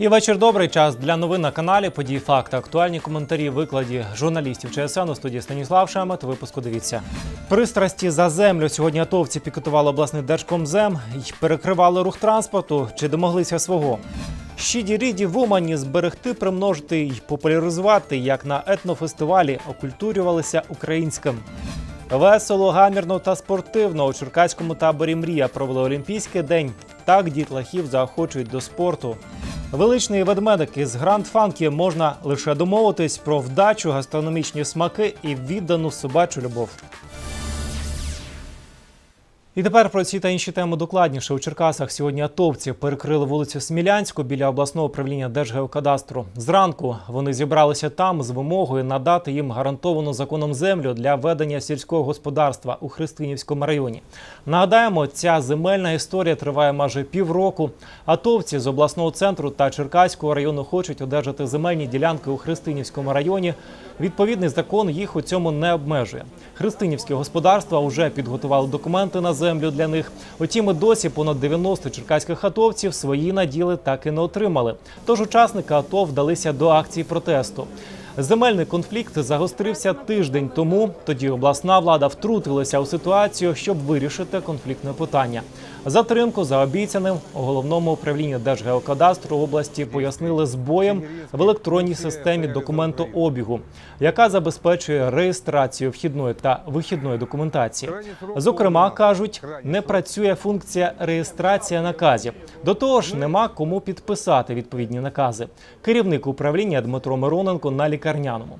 І вечір добрий час для новин на каналі. Події факти. Актуальні коментарі викладі журналістів ЧСН у студії Станіслав Шемет. Випуску дивіться. Пристрасті за землю. Сьогодні атовці пікетували обласний держкомзем і перекривали рух транспорту. Чи домоглися свого? Щіді ріді в Умані зберегти, примножити і популяризувати, як на етнофестивалі окультурювалися українським. Весело, гамірно та спортивно у Черкаському таборі Мрія провели Олімпійський день. Так дітлахів заохочують до спорту. Величний ведмедик із Гранд Фанкі можна лише домовитись про вдачу, гастрономічні смаки і віддану собачу любов. І тепер про ці та інші теми докладніше. У Черкасах сьогодні атовці перекрили вулицю Смілянську біля обласного управління Держгеокадастру. Зранку вони зібралися там з вимогою надати їм гарантовану законом землю для ведення сільського господарства у Христинівському районі. Нагадаємо, ця земельна історія триває майже півроку. Атовці з обласного центру та Черкаського району хочуть одержати земельні ділянки у Христинівському районі. Відповідний закон їх у цьому не обмежує. Христинівські господарства вже підготували документи на землю для них. Утім, і досі понад 90 черкаських атовців свої наділи так і не отримали. Тож учасники АТО вдалися до акції протесту. Земельний конфлікт загострився тиждень тому. Тоді обласна влада втрутилася у ситуацію, щоб вирішити конфліктне питання. Затримку за обіцяним у головному управлінні Держгеокадастру області пояснили збоєм в електронній системі документообігу, яка забезпечує реєстрацію вхідної та вихідної документації. Зокрема, кажуть, не працює функція реєстрація наказів. До того ж, нема кому підписати відповідні накази. Керівник управління Дмитро Мироненко на лікарняному.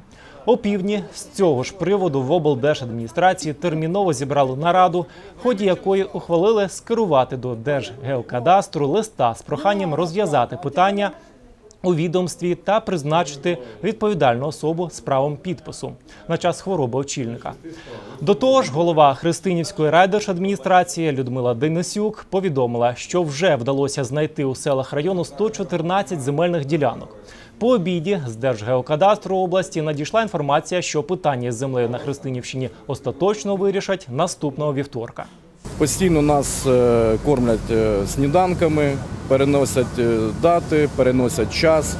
О півдні з цього ж приводу в облдержадміністрації терміново зібрали нараду, ході якої ухвалили скерувати до Держгеокадастру листа з проханням розв'язати питання у відомстві та призначити відповідальну особу з правом підпису на час хвороби очільника. До того ж, голова Христинівської райдержадміністрації Людмила Денисюк повідомила, що вже вдалося знайти у селах району 114 земельних ділянок. По обіді з Держгеокадастру області надійшла інформація, що питання з землею на Христинівщині остаточно вирішать наступного вівторка. Постійно нас е, кормлять е, сніданками, переносять е, дати, переносять час.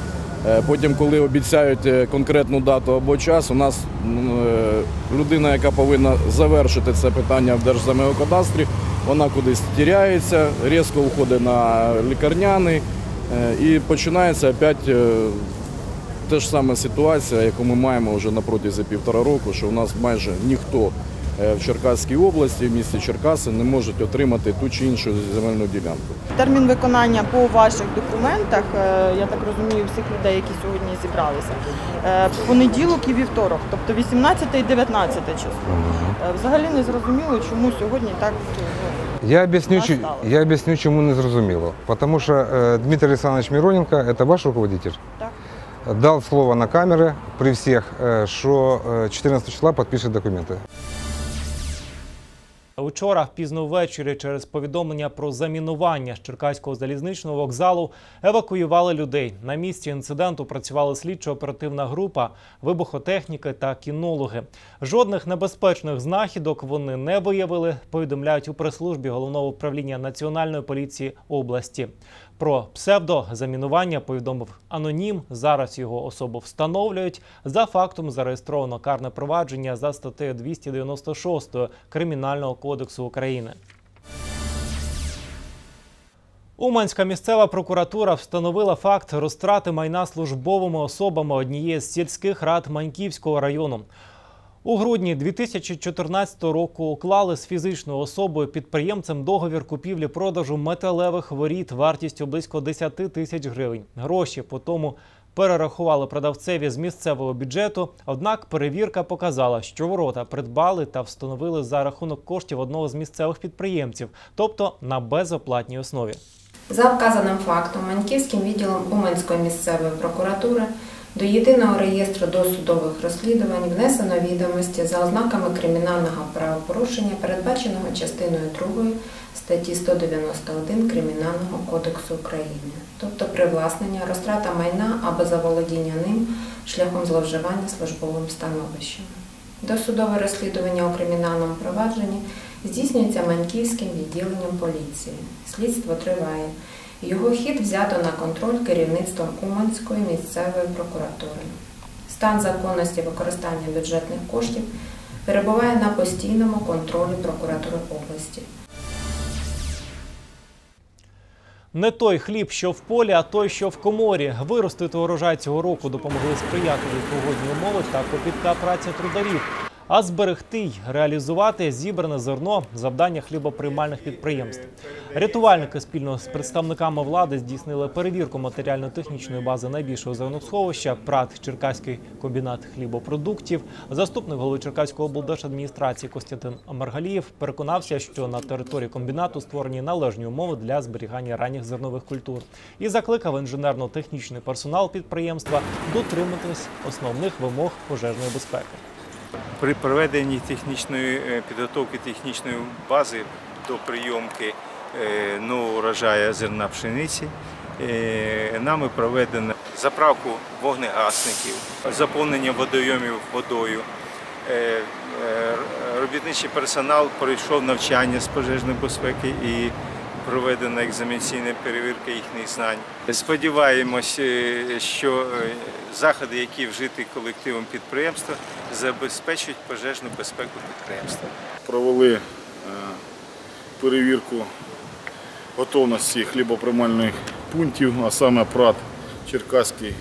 Потім, коли обіцяють конкретну дату або час, у нас людина, яка повинна завершити це питання в Держземеокадастрі, вона кудись тіряється, різко уходить на лікарняний і починається опять е, та ж сама ситуація, яку ми маємо вже на протязі півтора року, що у нас майже ніхто е, в Черкаській області, в місті Черкаси, не можуть отримати ту чи іншу земельну ділянку. Термін виконання по ваших документах, е, я так розумію, всіх людей, які сьогодні зібралися, е, понеділок і вівторок, тобто 18 і 19 число. Е, Взагалі не зрозуміло, чому сьогодні так Я объясню, чу- Настало. я объясню, чому не зрозуміло. Потому что э, Дмитрий Александрович Мироненко, это ваш руководитель, так. дал слово на камеры при всех, э, что э, 14 числа подпишет документы. Учора пізно ввечері через повідомлення про замінування з Черкаського залізничного вокзалу евакуювали людей. На місці інциденту працювали слідчо-оперативна група, вибухотехніки та кінологи. Жодних небезпечних знахідок вони не виявили. Повідомляють у прес-службі головного управління національної поліції області. Про псевдозамінування повідомив анонім. Зараз його особу встановлюють. За фактом зареєстровано карне провадження за статтею 296 Кримінального кодексу України. Уманська місцева прокуратура встановила факт розтрати майна службовими особами однієї з сільських рад Маньківського району. У грудні 2014 року уклали з фізичною особою підприємцем договір купівлі-продажу металевих воріт вартістю близько 10 тисяч гривень. Гроші по тому перерахували продавцеві з місцевого бюджету. Однак перевірка показала, що ворота придбали та встановили за рахунок коштів одного з місцевих підприємців, тобто на безоплатній основі. За вказаним фактом Маньківським відділом Уманської місцевої прокуратури до єдиного реєстру досудових розслідувань внесено відомості за ознаками кримінального правопорушення, передбаченого частиною 2 статті 191 Кримінального кодексу України, тобто привласнення, розтрата майна або заволодіння ним шляхом зловживання службовим становищем. Досудове розслідування у кримінальному провадженні здійснюється Маньківським відділенням поліції. Слідство триває. Його хід взято на контроль керівництвом Уманської місцевої прокуратури. Стан законності використання бюджетних коштів перебуває на постійному контролі прокуратури області. Не той хліб, що в полі, а той, що в коморі. Виростити урожай цього року допомогли сприятливі погодні умови та копітка праця трударів. А зберегти й реалізувати зібране зерно завдання хлібоприймальних підприємств. Рятувальники спільно з представниками влади здійснили перевірку матеріально-технічної бази найбільшого зерносховища ПРАТ Черкаський комбінат хлібопродуктів. Заступник голови Черкаської облдержадміністрації Костянтин Маргалієв переконався, що на території комбінату створені належні умови для зберігання ранніх зернових культур і закликав інженерно-технічний персонал підприємства дотриматись основних вимог пожежної безпеки. При проведенні технічної е, підготовки технічної бази до прийомки е, нового урожаю зерна пшениці е, нами проведено заправку вогнегасників, заповнення водойомів водою. Робітничий персонал пройшов навчання з пожежної безпеки і проведена екзаменаційна перевірка їхніх знань. Сподіваємось, що е, заходи, які вжиті колективом підприємства, забезпечують пожежну безпеку підприємства. провели е, перевірку готовності хлібоприймальних пунктів, а саме ПРАТ Черкаський е,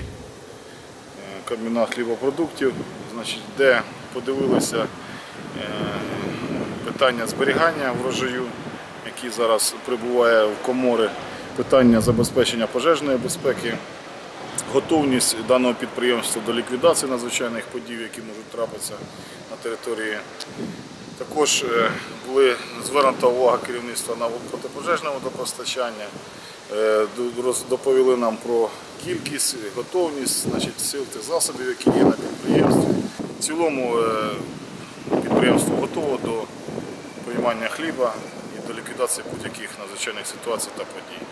комбінат хлібопродуктів, значить, де подивилися питання зберігання врожаю, який зараз прибуває в комори, питання забезпечення пожежної безпеки, готовність даного підприємства до ліквідації надзвичайних подій, які можуть трапитися на території також е, були звернута увага керівництва на протипожежне водопостачання. Е, Доповіли нам про кількість, готовність значить, сил та засобів, які є на підприємстві. В цілому е, підприємство готово до приймання хліба до ліквідації будь-яких надзвичайних ситуацій та подій.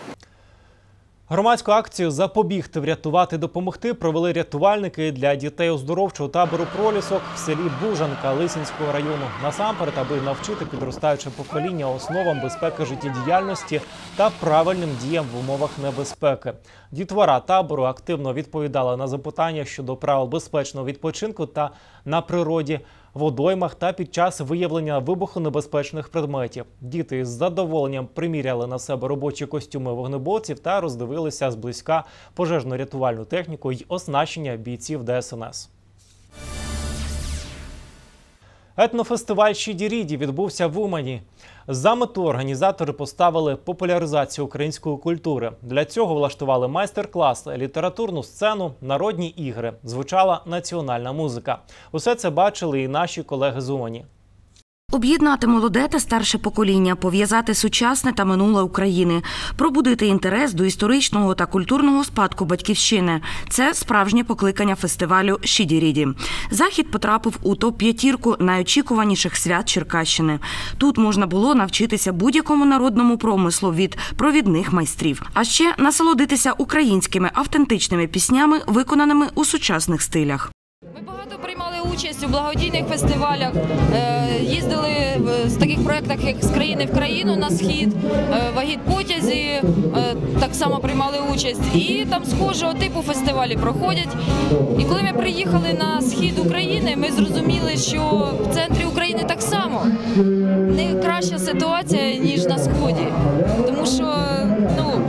Громадську акцію Запобігти, врятувати, допомогти провели рятувальники для дітей оздоровчого табору пролісок в селі Бужанка Лисинського району. Насамперед, аби навчити підростаюче покоління основам безпеки життєдіяльності та правильним діям в умовах небезпеки. Дітвора табору активно відповідала на запитання щодо правил безпечного відпочинку та на природі. Водоймах та під час виявлення вибухонебезпечних предметів діти з задоволенням приміряли на себе робочі костюми вогнеборців та роздивилися зблизька пожежно-рятувальну техніку й оснащення бійців ДСНС. Етнофестиваль Щідіріді відбувся в Умані. За мету організатори поставили популяризацію української культури. Для цього влаштували майстер-клас, літературну сцену, народні ігри. Звучала національна музика. Усе це бачили і наші колеги з Умані. Об'єднати молоде та старше покоління, пов'язати сучасне та минуле України, пробудити інтерес до історичного та культурного спадку батьківщини. Це справжнє покликання фестивалю Щідіріді. Захід потрапив у топ п'ятірку найочікуваніших свят Черкащини. Тут можна було навчитися будь-якому народному промислу від провідних майстрів, а ще насолодитися українськими автентичними піснями, виконаними у сучасних стилях. Участь у благодійних фестивалях, е, їздили в таких проєктах, як з країни в країну на схід, е, вагіт потязі, е, так само приймали участь. І там схожого типу фестивалі проходять. І коли ми приїхали на схід України, ми зрозуміли, що в центрі України так само не краща ситуація, ніж на сході. Тому що ну,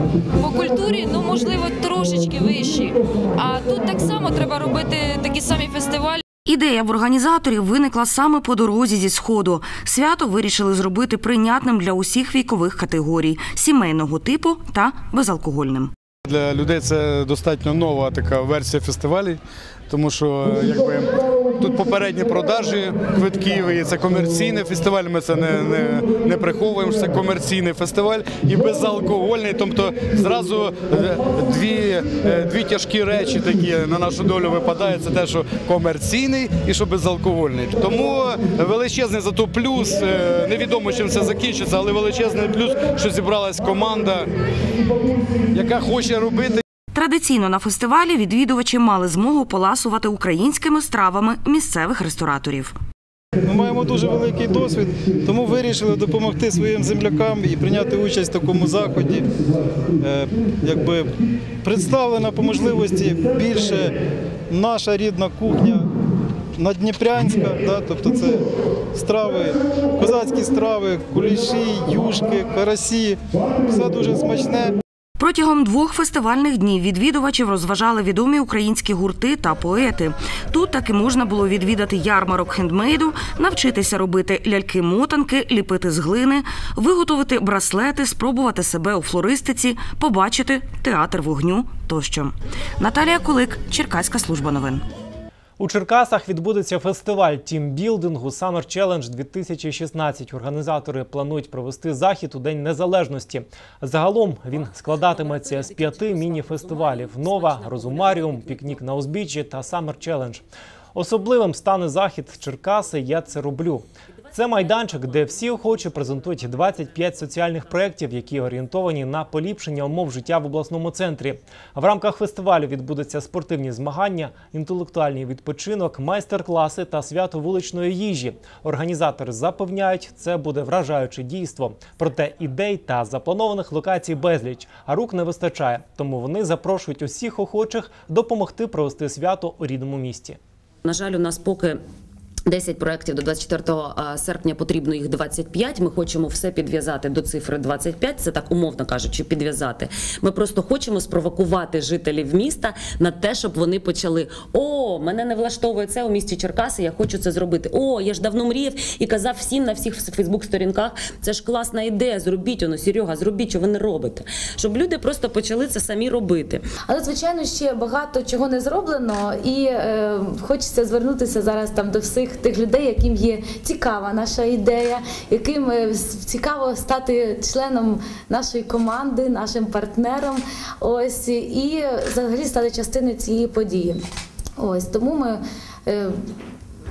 по культурі, ну можливо, трошечки вищі. А тут так само треба робити такі самі фестивалі. Ідея в організаторів виникла саме по дорозі зі сходу. Свято вирішили зробити прийнятним для усіх вікових категорій сімейного типу та безалкогольним. Для людей це достатньо нова така версія фестивалів, тому що якби тут попередні продажі квитків, і це комерційний фестиваль. Ми це не, не, не приховуємо. Це комерційний фестиваль і безалкогольний. Тобто зразу е, дві, е, дві тяжкі речі такі на нашу долю випадають. Це те, що комерційний і що безалкогольний. Тому величезний зато плюс. е, Невідомо чим це закінчиться, але величезний плюс, що зібралась команда, яка хоче робити. Традиційно на фестивалі відвідувачі мали змогу поласувати українськими стравами місцевих рестораторів. Ми маємо дуже великий досвід, тому вирішили допомогти своїм землякам і прийняти участь в такому заході. Е, Якби представлена по можливості більше наша рідна кухня надніпрянська, тобто це страви, козацькі страви, куліші, юшки, карасі. Все дуже смачне. Протягом двох фестивальних днів відвідувачів розважали відомі українські гурти та поети. Тут таки можна було відвідати ярмарок хендмейду, навчитися робити ляльки-мотанки, ліпити з глини, виготовити браслети, спробувати себе у флористиці, побачити театр вогню тощо. Наталія Кулик, Черкаська служба новин. У Черкасах відбудеться фестиваль тімбілдингу Summer Challenge 2016. Організатори планують провести захід у День Незалежності. Загалом він складатиметься з п'яти міні-фестивалів: Нова, Розумаріум, Пікнік на узбіччі та Summer Challenge. Особливим стане захід Черкаси Я це роблю. Це майданчик, де всі охочі презентують 25 соціальних проєктів, які орієнтовані на поліпшення умов життя в обласному центрі. В рамках фестивалю відбудуться спортивні змагання, інтелектуальний відпочинок, майстер-класи та свято вуличної їжі. Організатори запевняють, це буде вражаюче дійство. Проте ідей та запланованих локацій безліч, а рук не вистачає. Тому вони запрошують усіх охочих допомогти провести свято у рідному місті. На жаль, у нас поки 10 проєктів до 24 серпня потрібно їх 25. Ми хочемо все підв'язати до цифри 25, Це так умовно кажучи, підв'язати. Ми просто хочемо спровокувати жителів міста на те, щоб вони почали: о, мене не влаштовує це у місті Черкаси. Я хочу це зробити. О, я ж давно мріяв і казав всім на всіх Фейсбук-сторінках. Це ж класна ідея. Зробіть воно, Серега, зробіть, що ви не робите. Щоб люди просто почали це самі робити. Але звичайно ще багато чого не зроблено, і е, хочеться звернутися зараз там до всіх тих людей, яким є цікава наша ідея, яким е, цікаво стати членом нашої команди, нашим партнером. Ось і взагалі стати частиною цієї події. Ось тому ми. Е,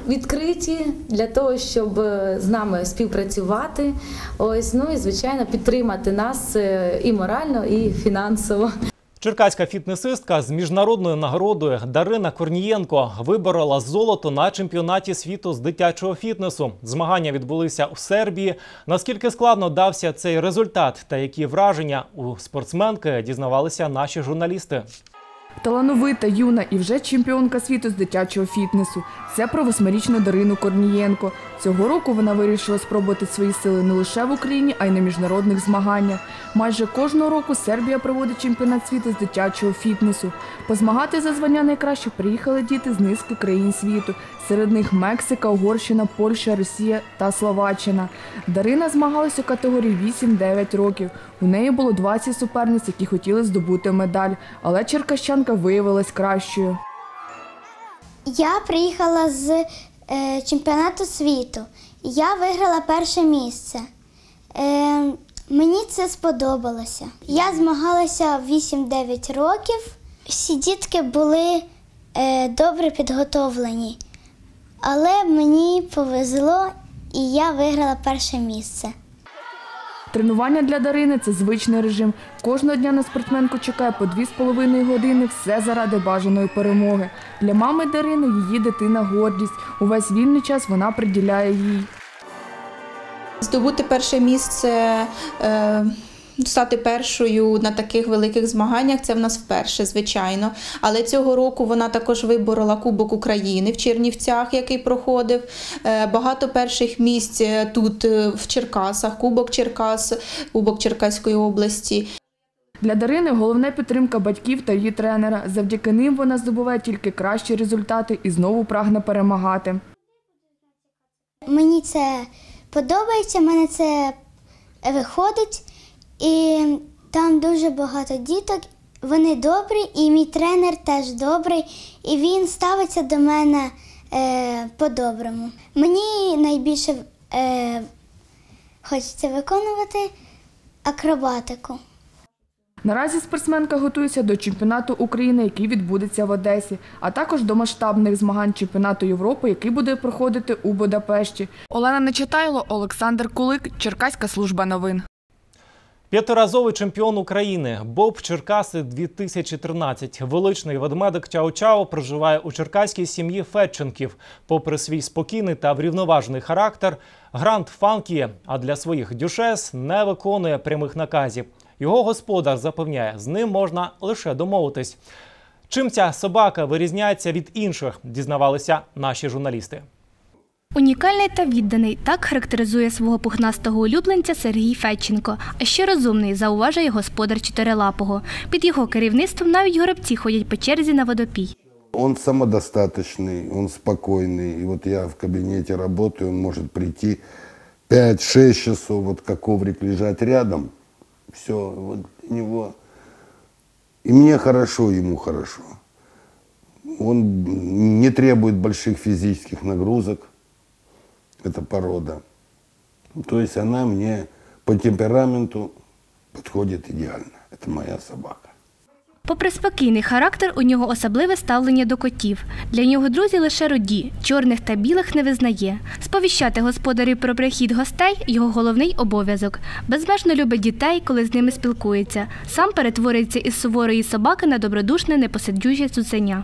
Відкриті для того, щоб е, з нами співпрацювати, ось ну і звичайно підтримати нас і морально, і фінансово. Черкаська фітнесистка з міжнародною нагородою Дарина Корнієнко виборола золото на чемпіонаті світу з дитячого фітнесу. Змагання відбулися у Сербії. Наскільки складно дався цей результат та які враження у спортсменки дізнавалися наші журналісти. Талановита, юна і вже чемпіонка світу з дитячого фітнесу. Це про восьмирічну Дарину Корнієнко. Цього року вона вирішила спробувати свої сили не лише в Україні, а й на міжнародних змаганнях. Майже кожного року Сербія проводить чемпіонат світу з дитячого фітнесу. Позмагати за звання найкраще приїхали діти з низки країн світу. Серед них Мексика, Угорщина, Польща, Росія та Словаччина. Дарина змагалась у категорії 8-9 років. У неї було 20 суперниць, які хотіли здобути медаль, але черкащанка виявилась кращою. Я приїхала з е, чемпіонату світу. Я виграла перше місце. Е, мені це сподобалося. Я змагалася 8-9 років. Всі дітки були е, добре підготовлені, але мені повезло і я виграла перше місце. Тренування для Дарини це звичний режим. Кожного дня на спортсменку чекає по 2,5 години, все заради бажаної перемоги. Для мами Дарини її дитина гордість. Увесь вільний час вона приділяє їй. Здобути перше місце, е, стати першою на таких великих змаганнях це в нас вперше, звичайно. Але цього року вона також виборола Кубок України в Чернівцях, який проходив. Е, Багато перших місць е, тут е, в Черкасах, Кубок Черкас, Кубок Черкаської області. Для Дарини головне підтримка батьків та її тренера. Завдяки ним вона здобуває тільки кращі результати і знову прагне перемагати. Мені це подобається, мене це виходить, і там дуже багато діток. Вони добрі, і мій тренер теж добрий, і він ставиться до мене е, по-доброму. Мені найбільше е, хочеться виконувати акробатику. Наразі спортсменка готується до чемпіонату України, який відбудеться в Одесі, а також до масштабних змагань чемпіонату Європи, який буде проходити у Будапешті. Олена Нечитайло, Олександр Кулик, Черкаська служба новин. П'ятиразовий чемпіон України Боб Черкаси 2013. Величний ведмедик Чао-Чао проживає у черкаській сім'ї Фетченків. Попри свій спокійний та врівноважений характер, Грант Фанкі, а для своїх дюшес не виконує прямих наказів. Його господар запевняє, з ним можна лише домовитись. Чим ця собака вирізняється від інших, дізнавалися наші журналісти. Унікальний та відданий так характеризує свого пухнастого улюбленця Сергій Федченко. А ще розумний, зауважує господар чотирилапого. Під його керівництвом навіть горобці ходять по черзі на водопій. Он самодостаточный, он спокойный. И вот я в кабинете работаю, он может прийти 5-6 часов, вот как коврик лежать рядом. Все, вот у него... И мне хорошо, ему хорошо. Он не требует больших физических нагрузок. Это порода. То есть она мне по темпераменту подходит идеально. Это моя собака. Попри спокійний характер, у нього особливе ставлення до котів. Для нього друзі лише роді, чорних та білих не визнає. Сповіщати господарів про прихід гостей його головний обов'язок. Безмежно любить дітей, коли з ними спілкується. Сам перетворюється із суворої собаки на добродушне, непосидюче цуценя.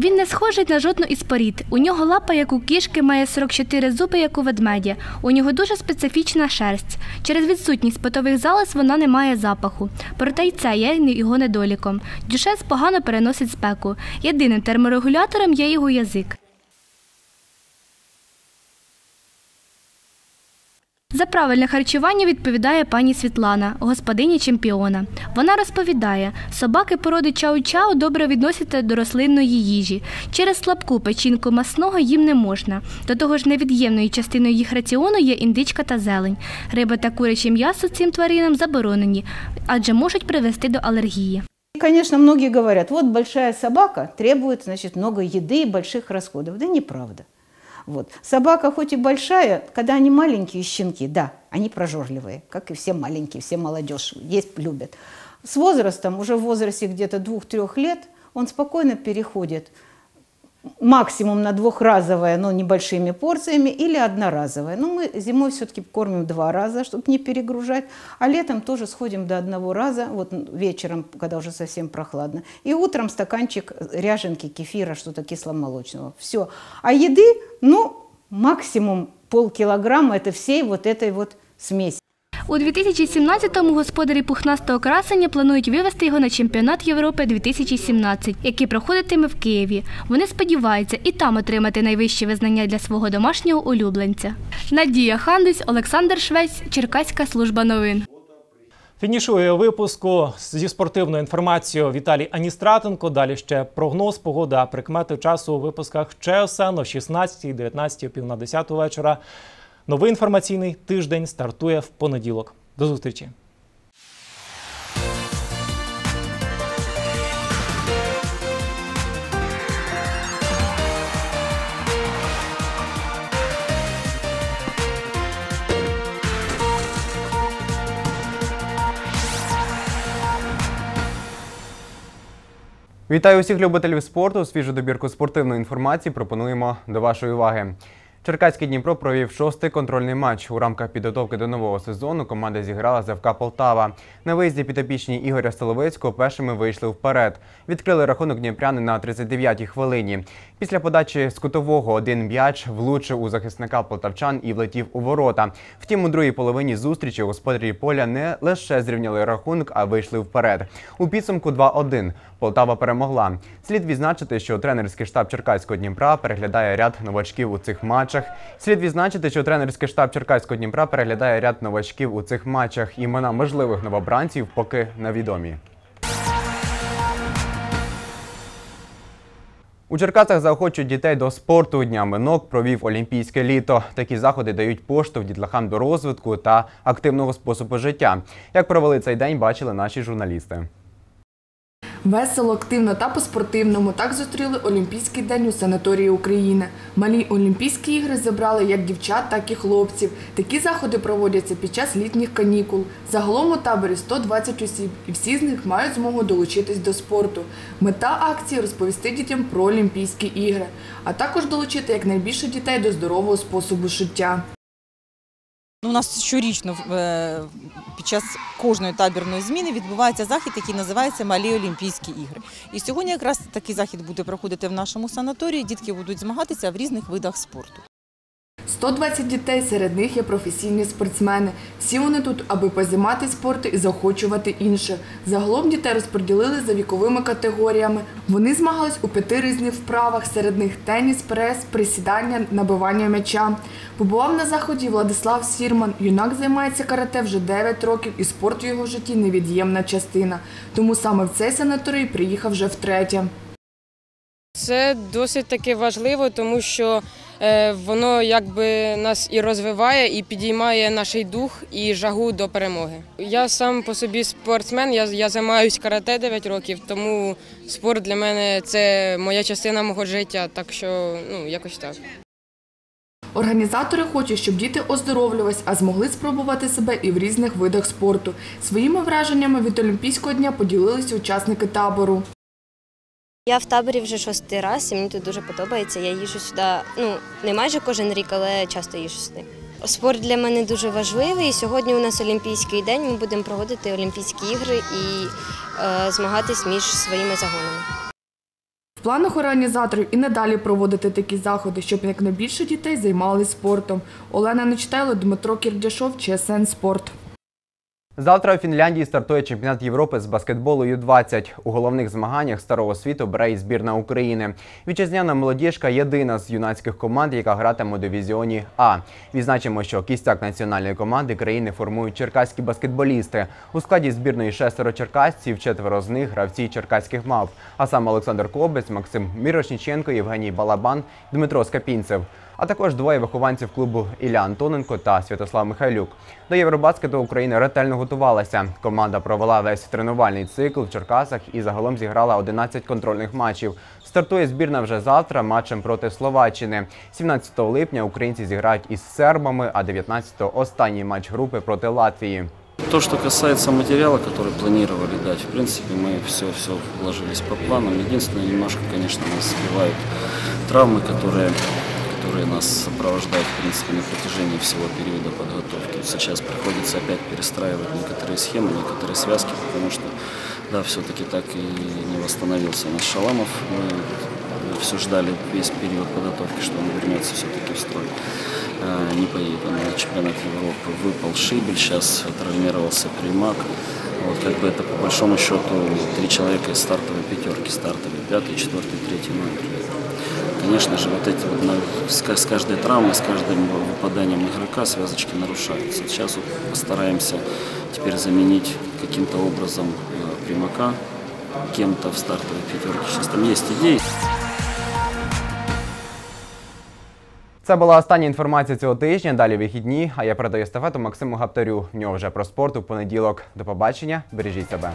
Він не схожий на жодну із порід. У нього лапа, як у кішки, має 44 зуби, як у ведмедя. У нього дуже специфічна шерсть. Через відсутність потових залоз вона не має запаху. Проте й це є його недоліком. Дюшес погано переносить спеку. Єдиним терморегулятором є його язик. За правильне харчування відповідає пані Світлана, господиня чемпіона. Вона розповідає, собаки породи чау-чау добре відносяться до рослинної їжі. Через слабку печінку масного їм не можна. До того ж, невід'ємною частиною їх раціону є індичка та зелень. Риба та куряче м'ясо цим тваринам заборонені, адже можуть привести до алергії. Конечно, многие говорят, вот большая собака требует, значит, много еды и больших расходов. Да неправда. Вот. Собака хоть и большая, когда они маленькие щенки, да, они прожорливые, как и все маленькие, все молодежь, есть, любят. С возрастом, уже в возрасте где-то двух-трех лет, он спокойно переходит максимум на двухразовое, но небольшими порциями, или одноразовое. Но мы зимой все-таки кормим два раза, чтобы не перегружать, а летом тоже сходим до одного раза, вот вечером, когда уже совсем прохладно, и утром стаканчик ряженки, кефира, что-то кисломолочного. Все. А еды, ну, максимум полкилограмма, это всей вот этой вот смеси. У 2017-му господарі пухнастого красення планують вивести його на чемпіонат Європи 2017, який проходитиме в Києві. Вони сподіваються і там отримати найвищі визнання для свого домашнього улюбленця. Надія Хандись, Олександр Швець, Черкаська служба новин. Фінішує випуску зі спортивною інформацією Віталій Аністратенко. Далі ще прогноз погоди, а прикмети часу у випусках ЧСН о 16, 19, пів на 10 вечора. Новий інформаційний тиждень стартує в понеділок. До зустрічі. Вітаю усіх любителів спорту. Свіжу добірку спортивної інформації пропонуємо до вашої уваги. Черкаський Дніпро провів шостий контрольний матч. У рамках підготовки до нового сезону команда зіграла за ФК Полтава. На виїзді підопічні Ігоря Столовицького першими вийшли вперед. Відкрили рахунок Дніпряни на 39-й хвилині. Після подачі з кутового один м'яч влучив у захисника полтавчан і влетів у ворота. Втім, у другій половині зустрічі господарі поля не лише зрівняли рахунок, а вийшли вперед. У підсумку 2-1. Полтава перемогла. Слід відзначити, що тренерський штаб Черкаського Дніпра переглядає ряд новачків у цих матчах. Слід відзначити, що тренерський штаб Черкаського Дніпра переглядає ряд новачків у цих матчах. Імена можливих новобранців поки невідомі. У Черкасах заохочують дітей до спорту. Дня минок провів олімпійське літо. Такі заходи дають поштовх дітлахам до розвитку та активного способу життя. Як провели цей день, бачили наші журналісти. Весело, активно та по-спортивному так зустріли Олімпійський день у санаторії України. Малі Олімпійські ігри зібрали як дівчат, так і хлопців. Такі заходи проводяться під час літніх канікул. Загалом у таборі 120 осіб, і всі з них мають змогу долучитись до спорту. Мета акції розповісти дітям про Олімпійські ігри, а також долучити якнайбільше дітей до здорового способу життя. У нас щорічно е, під час кожної табірної зміни відбувається захід, який називається Малі Олімпійські ігри. І сьогодні якраз такий захід буде проходити в нашому санаторії. Дітки будуть змагатися в різних видах спорту. 120 дітей, серед них є професійні спортсмени. Всі вони тут, аби позаймати спорту і заохочувати інших. Загалом дітей розподілили за віковими категоріями. Вони змагались у п'яти різних вправах, серед них теніс, прес, присідання, набивання м'яча. Побував на заході Владислав Сірман. Юнак займається карате вже 9 років, і спорт у його житті невід'ємна частина. Тому саме в цей санаторій приїхав вже втретє. Це досить таки важливо, тому що воно якби нас і розвиває, і підіймає наш дух і жагу до перемоги. Я сам по собі спортсмен, я, я займаюся карате 9 років, тому спорт для мене це моя частина мого життя, так що ну якось так. Організатори хочуть, щоб діти оздоровлювались, а змогли спробувати себе і в різних видах спорту. Своїми враженнями від Олімпійського дня поділилися учасники табору. Я в таборі вже шостий раз, і мені тут дуже подобається. Я їжджу сюди, ну не майже кожен рік, але часто їжджу сюди. Спорт для мене дуже важливий. Сьогодні у нас Олімпійський день. Ми будемо проводити Олімпійські ігри і е, змагатись між своїми загонами. В планах організаторів і надалі проводити такі заходи, щоб якнайбільше дітей займалися спортом. Олена Нечитайло, Дмитро Кірдяшов, ЧСН Спорт. Завтра у Фінляндії стартує чемпіонат Європи з баскетболу Ю-20. У головних змаганнях старого світу бере і збірна України. Вітчизняна молодіжка єдина з юнацьких команд, яка гратиме у дивізіоні А. Відзначимо, що кістяк національної команди країни формують черкаські баскетболісти. У складі збірної шестеро черкасців, четверо з них гравці черкаських Мавп. А саме Олександр Кобець, Максим Мірошніченко, Євгеній Балабан, Дмитро Скапінцев А також двоє вихованців клубу Ілля Антоненко та Святослав Михайлюк. До Євробаскету Україна ретельно готувалася. Команда провела весь тренувальний цикл в Черкасах і загалом зіграла 11 контрольних матчів. Стартує збірна вже завтра матчем проти Словаччини. 17 липня українці зіграють із сербами, а 19-го – останній матч групи проти Латвії. То, что касается материала, который планировали дать, в принципе, мы все, все вложились по планам. Единственное, немножко, конечно, нас сбивают травмы, которые, которые нас сопровождают, в принципе, на протяжении всего периода подготовки. Сейчас приходится опять перестраивать некоторые схемы, некоторые связки, потому что, да, все-таки так и не восстановился наш Шаламов. Мы все ждали весь период подготовки, что он вернется все-таки в строй. Э, Не поедет он на чемпионат Европы. Выпал Шибель, сейчас травмировался Примак. Вот как бы это по большому счету три человека из стартовой пятерки, стартовый пятый, четвертый, третий номер. Конечно же, вот эти вот с каждой травмой, с каждым выпаданием игрока связочки нарушаются. Сейчас вот постараемся теперь заменить каким-то образом э, Примака кем-то в стартовой пятерке. Сейчас там есть идеи. Це була остання інформація цього тижня. Далі вихідні. А я передаю естафету Максиму Гаптарю. В нього вже про спорт у понеділок. До побачення. Бережіть себе.